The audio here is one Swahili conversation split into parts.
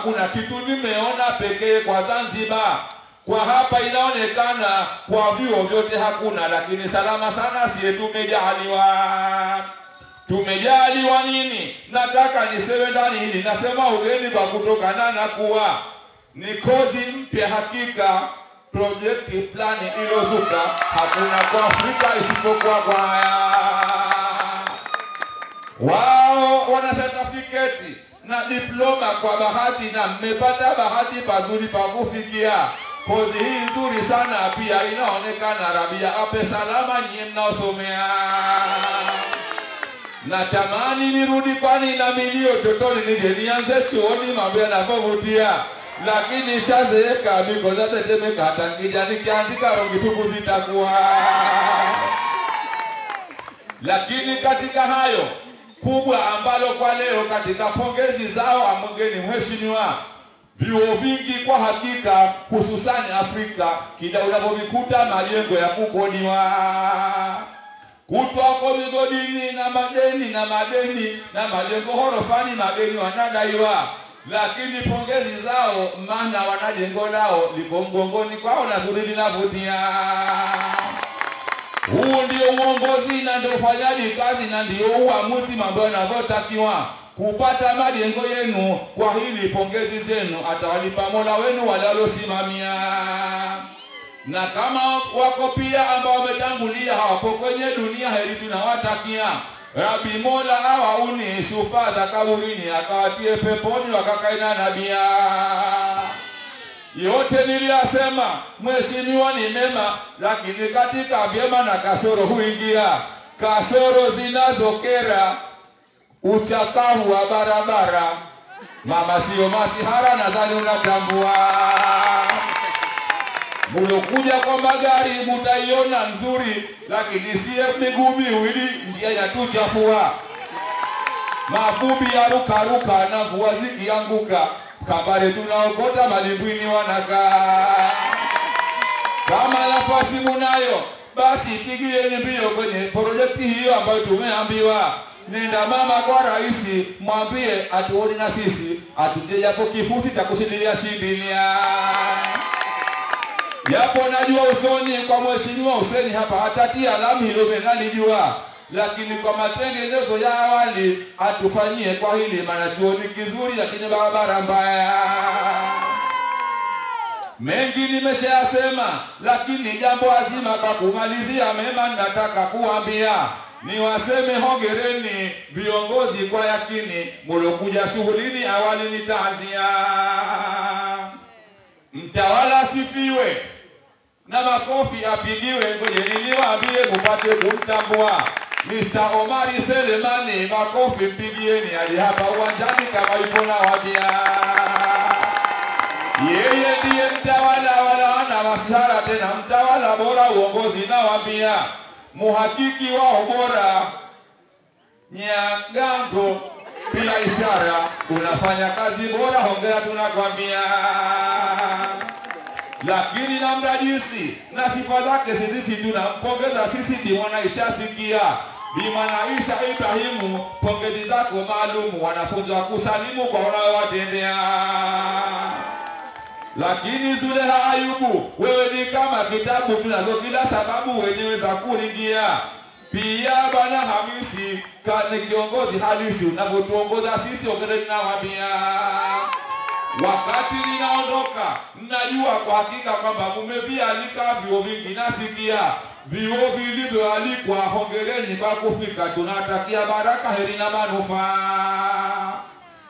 hakuna kitu nimeona pekee kwa Zanzibar. Kwa hapa inaonekana kwa vyuo vyote hakuna, lakini salama sana siye tumejaliwa. Tumejaliwa nini? Nataka niseme ndani hili, nasema ugeni kwa kutokana na kuwa ni kozi mpya hakika project plan ilozuka hakuna kwa Afrika isipokuwa kwa haya. Wao wana certificate na diploma kwa bahati, na mmepata bahati pazuri pa kufikia kozi hii nzuri sana, pia inaonekana Rabia ape salama nyie mnaosomea. Natamani nirudi kwani na milio totoni, nije nianze chuoni, mambo yanapovutia lakini shazeeka biko zatetemeka, hata nikiandika rongi zitakuwa. Lakini katika hayo kubwa ambalo kwa leo katika pongezi zao amgeni mheshimiwa, vyuo vingi kwa hakika, hususani Afrika, kila unapovikuta majengo ya kukodiwa kutwako migodini na madeni na madeni na majengo horofani, madeni wanadaiwa lakini pongezi zao, maana wanajengo lao liko mgongoni kwao na zuri linavutia. Huu ndio uongozi na ndio ufanyaji kazi na ndio uamuzi mambo yanavyotakiwa kupata majengo yenu. Kwa hili pongezi zenu, atawalipa Mola wenu walalosimamia, na kama wako pia ambao wametangulia hawapo kwenye dunia, heri tunawatakia Rabi Mola awauni shufaa za kaburini, akawatie peponi wakakaina nabia. Yote niliyasema mheshimiwa ni mema, lakini katika vyema na kasoro huingia kasoro zinazokera, uchakavu wa barabara. Mama sio masihara, nadhani unatambua mulokuja kwa magari mutaiona nzuri, lakini siye miguu miwili njia yatuchafua. Mavumbi ya rukaruka na mvua zikianguka, kabare tunaokota malimbwini wanakaa. Kama nafasi munayo, basi pigieni mbio kwenye projekti hiyo ambayo tumeambiwa. Nenda mama kwa rais, mwambie atuoni na sisi, atuje japo kifusi cha kushindilia shindilia Yapo najua usoni kwa mheshimiwa Huseni hapa hatatia alamu hilo nalijua, lakini kwa matengenezo ya awali atufanyie kwa hili, maana chuo kizuri, lakini barabara mbaya. Mengi nimeshayasema, lakini jambo azima kwa kumalizia mema, nataka kuambia niwaseme hongereni viongozi kwa yakini mulokuja shughulini, awali ni tanzia mtawala sifiwe na makofi apigiwe. Ngojeni niwaambie mupate kumtambua Mr. Omari Selemani, makofi mpigieni, ali hapa uwanjani kama yupo na wapia. Yeye ndiye mtawala wala hana masara tena, mtawala bora, uongozi na wapia, muhakiki wao bora, Nyagango bila ishara, unafanya kazi bora, hongera tunakwambia lakini na jinsi na sifa zake sisi Bi Mwanaisha sikia Bi Mwanaisha Ibrahimu, pongezi zako maalumu, wanafunzi wa kusalimu kwa unayowatendea. Lakini Zuleha Ayubu, wewe ni kama kitabu, tunazo kila sababu wenyewe za kuringia. Pia Bwana Hamisi kani kiongozi halisi, unavyotuongoza sisi, ongereni nawaambia Wakati ninaondoka, najua kwa hakika kwamba mumevialika vyuo vingi. Nasikia vyuo vilivyoalikwa, hongereni kwa kufika. Tunatakia baraka, heri na manufaa.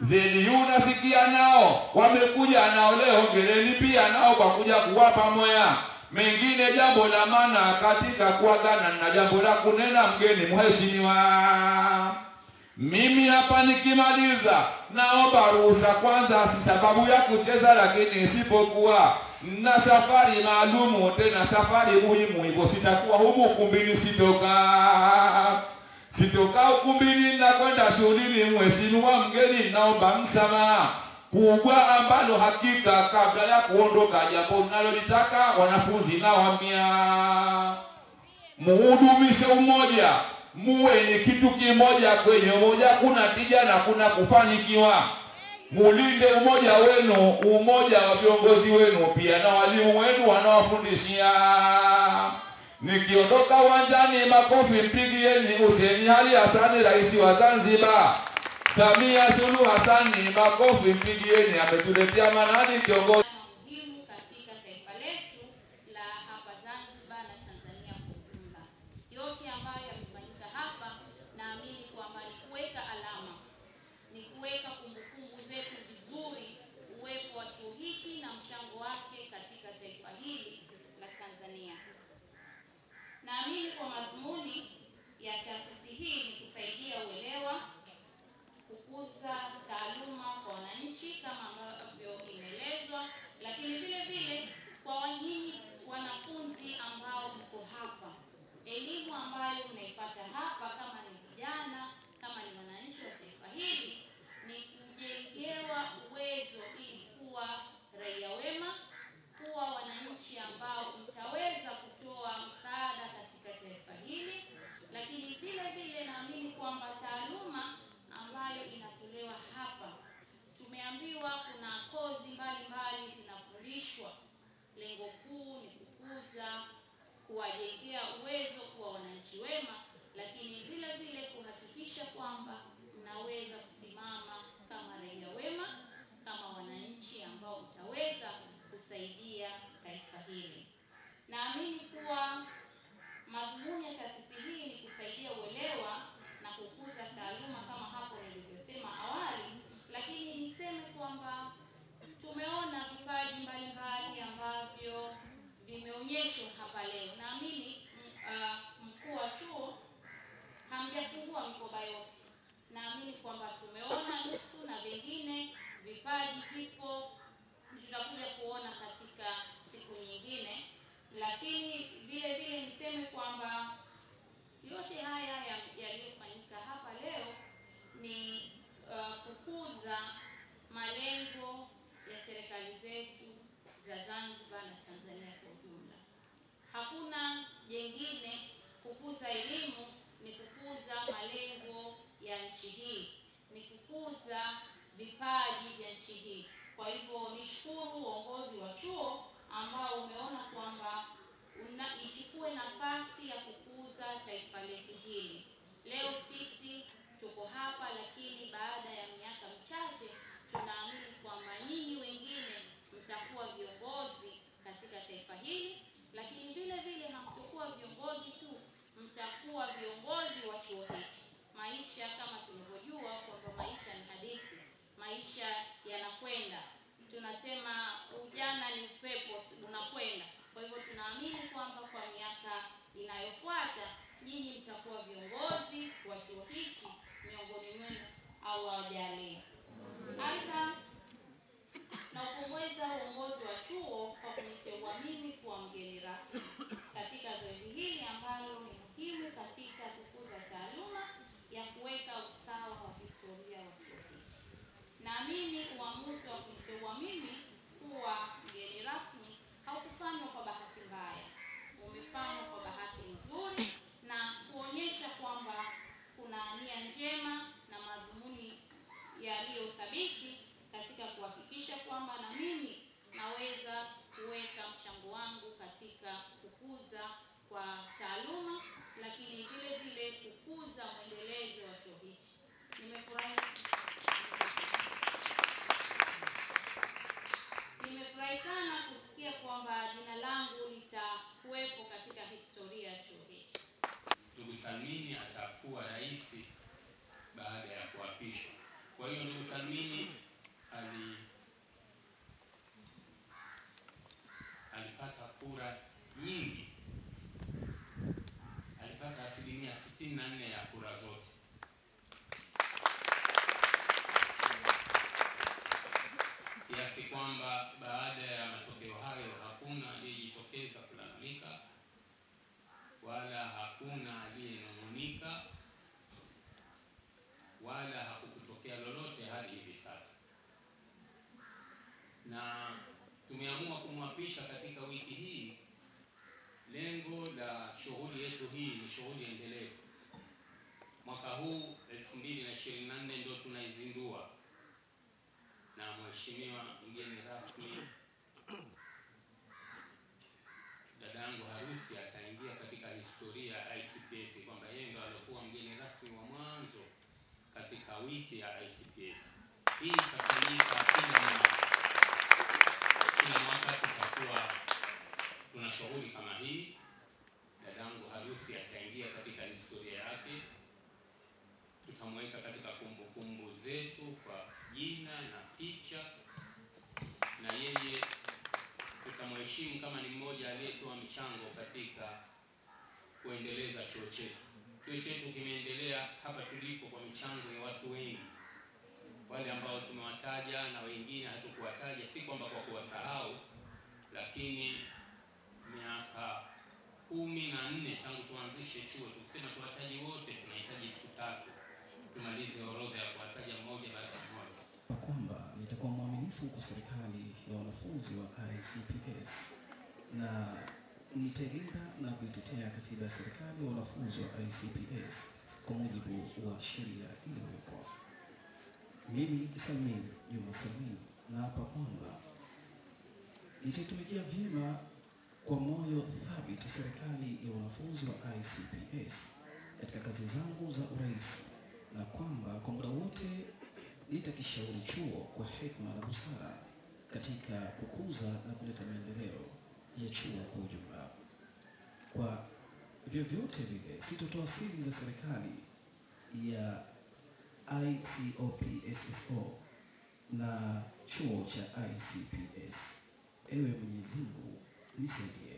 ZDU nasikia nao wamekuja nao leo, hongereni pia nao kwa kuja kuwapa moya mengine. Jambo la maana katika kuagana na jambo la kunena, mgeni mheshimiwa mimi hapa nikimaliza, naomba ruhusa kwanza, si sababu ya kucheza, lakini isipokuwa na safari maalumu, tena safari muhimu, hivyo sitakuwa humu ukumbini, sitoka. Sitoka ukumbini na kwenda shughulini. Mheshimiwa mgeni, naomba msamaha. Kubwa ambalo hakika kabla ya kuondoka, jambo nalolitaka wanafunzi nawaambia, muhudumishe umoja muwe ni kitu kimoja kwenye umoja, kuna tija na kuna kufanikiwa. Mulinde umoja wenu, umoja wa viongozi wenu pia na walimu wenu wanaofundishia. Nikiondoka uwanjani, makofi mpigieni Hussein Ali Hassan, rais wa Zanzibar. Samia Suluhu Hassan, makofi mpigieni, ametuletea manani kiongozi elimu ni kukuza malengo ya nchi hii, ni kukuza vipaji vya nchi hii. Kwa hivyo nishukuru uongozi wa chuo ambao umeona kwamba ichukue nafasi ya kukuza taifa letu hili. Leo sisi tuko hapa, lakini baada ya awajalie. Aidha, na kupongeza uongozi wa chuo kwa kuniteua mimi kuwa mgeni rasmi katika zoezi hili ambalo ni muhimu katika kukuza taaluma ya kuweka usawa wa historia wa chuo. Naamini uamuzi wa kuniteua mimi kura nyingi, alipata asilimia 64 ya kura zote. Kiasi kwamba baada ya kukaribisha katika wiki hii. Lengo la shughuli yetu hii ni shughuli endelevu. Mwaka huu 2024 ndio tunaizindua, na mheshimiwa mgeni rasmi dadangu harusi ataingia katika historia ya ICPS kwamba yeye ndio alikuwa mgeni rasmi wa mwanzo katika wiki ya ICPS. Hii itafanyika kila mwaka. Shughuli kama hii. Dadangu harusi ataingia katika historia yake, tutamweka katika kumbukumbu zetu kwa jina na picha, na yeye tutamheshimu kama ni mmoja aliyetoa mchango katika kuendeleza chuo chetu. Chuo chetu kimeendelea hapa tulipo kwa michango ya watu wengi, wale ambao tumewataja na wengine hatukuwataja, si kwamba kwa kuwasahau, lakini na kwamba nitakuwa mwaminifu kwa serikali ya wanafunzi wa ICPS na nitailinda na kuitetea katiba ya serikali ya wanafunzi wa ICPS kwa mujibu wa sheria iliyowekwa. Mimi Salmin Juma Salmin naapa kwamba nitaitumikia vyema kwa moyo thabiti serikali ya wanafunzi wa ICPS katika kazi zangu za urais na kwamba kwa muda wote nitakishauri chuo kwa hekima na busara katika kukuza na kuleta maendeleo ya chuo kwa ujumla. Kwa vyovyote vile sitotoa siri za serikali ya ICOPSSO na chuo cha ICPS. Ewe Mwenyezi Mungu nisaidie.